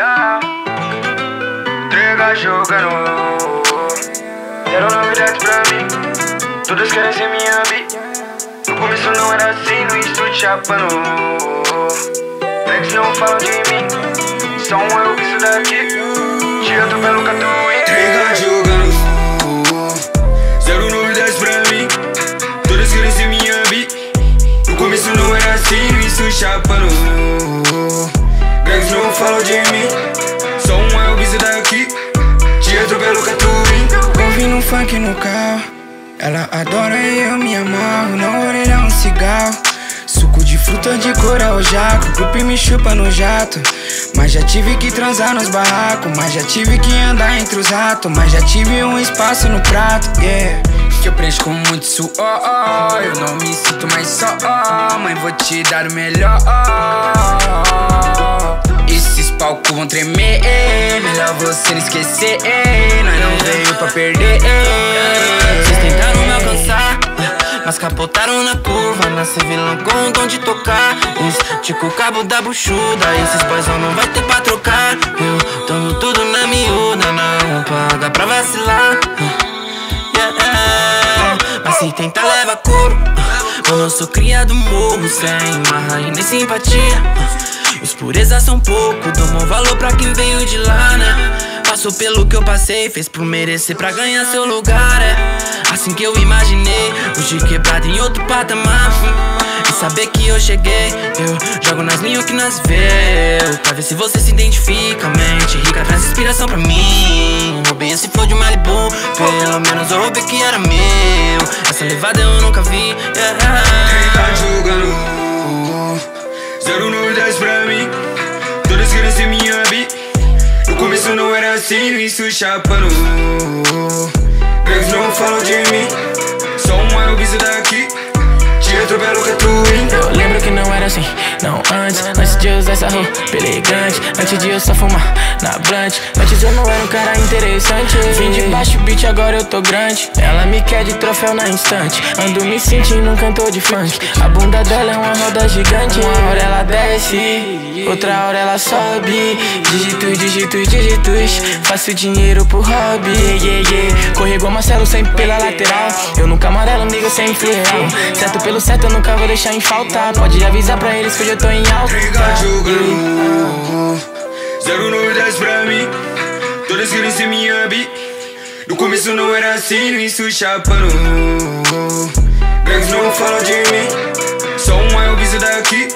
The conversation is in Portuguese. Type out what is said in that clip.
Yeah. Entrega jogando. Deram novidades pra mim. Todas querem ser minha bi. No começo não era assim, no estúdio chapando. Flex não falam de mim. Só um eu que isso daqui. Te atropelo com a tua Entrega jogando. Atropelo catuí Ouvindo um funk no carro. Ela adora e eu me amarro. Na orelha um cigarro. Suco de fruta de cor é jaco. Grupo me chupa no jato. Mas já tive que transar nos barracos. Mas já tive que andar entre os ratos. Mas já tive um espaço no prato, yeah. Que eu preencho com muito suor. Eu não me sinto mais só. Mãe, vou te dar o melhor Palcos vão tremer Melhor você não esquecer Nós não veio pra perder Vocês tentaram me alcançar mas capotaram na curva, nasce vilão com o dom de tocar. Estico o cabo da buchuda, esses boyzão não vai ter pra trocar. Eu dando tudo na miúda, não paga pra vacilar. Mas se tentar leva couro. Eu não sou criado morro, sem marra e nem simpatia Os purezas são pouco, dou valor pra quem veio de lá, né? Passou pelo que eu passei, fez por merecer pra ganhar seu lugar, é. Assim que eu imaginei, hoje quebrado em outro patamar E saber que eu cheguei, eu jogo nas linhas que nas vê. Pra ver se você se identifica, mente rica traz inspiração pra mim. Roubei esse flow de Malibu, pelo menos eu roubei que era meu. Essa levada eu nunca vi, yeah. Tá jogando Zero novidades pra mim. Todas querem ser minha bi No começo não era assim, isso chapando Gregs não falam de mim. Só um eu viso daqui. Te atropelo catuí Eu lembro que não era assim, não antes Antes de usar essa roupa elegante Antes de eu só fumar na blunt. Antes eu não era um cara interessante Vim de baixo beat, agora eu tô grande. Ela me quer de troféu na instante Ando me sentindo um cantor de funk. A bunda dela é uma roda gigante Uma hora ela desce, outra hora ela sobe. Digitos, digitos, digitos Faço dinheiro pro hobby, yeah, yeah. Corre igual Marcelo sempre pela lateral. Eu nunca amarelo, nigga, sempre real Certo pelo certo, eu nunca vou deixar em falta. Pode avisar pra eles que hoje eu tô em alta. Trega jogando Zero novidades pra mim. Todas querem ser minha bi No começo não era assim, isso chapando. Gregs não falam de mim. Só um eu viso daqui